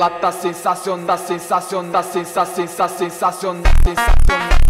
relata sensación, da sensación, da sensación, sensación, sensación, da sensación, da sensación.